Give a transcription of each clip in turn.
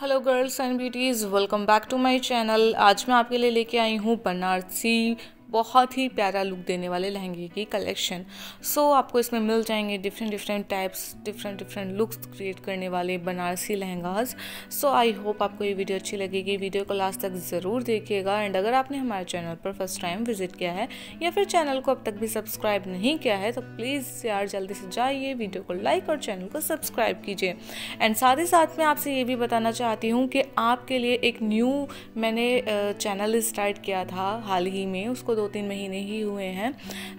Hello girls and beauties welcome back to my channel आज मैं आपके लिए लेके आई हूँ बनारसी बहुत ही प्यारा लुक देने वाले लहंगे की कलेक्शन सो so, आपको इसमें मिल जाएँगे different different types different different looks create करने वाले Banarasi lehengas. So I hope आपको ये वीडियो अच्छी लगेगी. वीडियो को लास्ट तक ज़रूर देखिएगा. एंड अगर आपने हमारे चैनल पर फ़र्स्ट टाइम विज़िट किया है या फिर चैनल को अब तक भी सब्सक्राइब नहीं किया है तो प्लीज़ यार जल्दी से जाइए वीडियो को लाइक और चैनल को सब्सक्राइब कीजिए. एंड साथ ही साथ मैं आपसे ये भी बताना चाहती हूँ कि आपके लिए एक न्यू मैंने चैनल स्टार्ट किया था हाल ही में. उसको दो तीन महीने ही हुए हैं।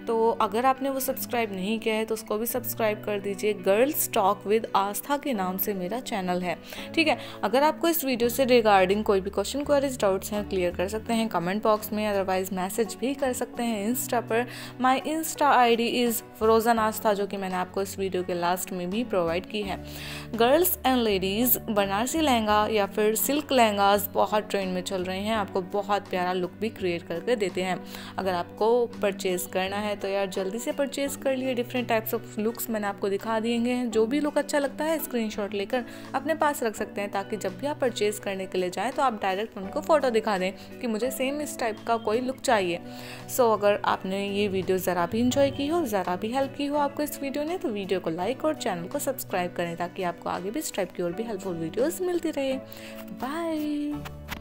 तो अगर आपने वो सब्सक्राइब नहीं किया है तो उसको भी सब्सक्राइब कर दीजिए। गर्ल्स टॉक विद आस्था के नाम से मेरा चैनल है। ठीक है? अगर आपको इस वीडियो से रिगार्डिंग कोई भी क्वेश्चन क्वेरीज डाउट्स हैं क्लियर कर सकते हैं कमेंट बॉक्स में। अदरवाइज़ मैसेज भी कर सकते हैं इंस्टा पर। My insta I D is frozen Aastha जो कि मैंने आपको इस वीडियो के लास्ट में भी प्रोवाइड की है। Girls and ladies Banarasi lehenga या फिर सिल्क लहंगाज बहुत ट्रेंड में चल रहे हैं। आपको बहुत प्यारा लुक भी क्रिएट करके देते हैं। अगर आपको परचेज़ करना है तो यार जल्दी से परचेज़ कर लिए। डिफरेंट टाइप्स ऑफ़ लुक्स मैंने आपको दिखा दिए हैं। जो भी लुक अच्छा लगता है स्क्रीनशॉट लेकर अपने पास रख सकते हैं, ताकि जब भी आप परचेज़ करने के लिए जाएँ तो आप डायरेक्ट उनको फ़ोटो दिखा दें कि मुझे सेम इस टाइप का कोई लुक चाहिए। सो अगर आपने ये वीडियो ज़रा भी इंजॉय की हो, ज़रा भी हेल्प की हो आपको इस वीडियो ने तो वीडियो को लाइक और चैनल को सब्सक्राइब करें, ताकि आपको आगे भी इस टाइप की और भी हेल्पफुल वीडियोज़ मिलती रहे। Bye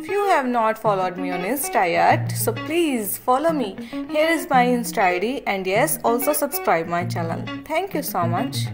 If you have not followed me on Insta yet, so please follow me. Here is my Insta ID and yes, also subscribe my channel. Thank you so much.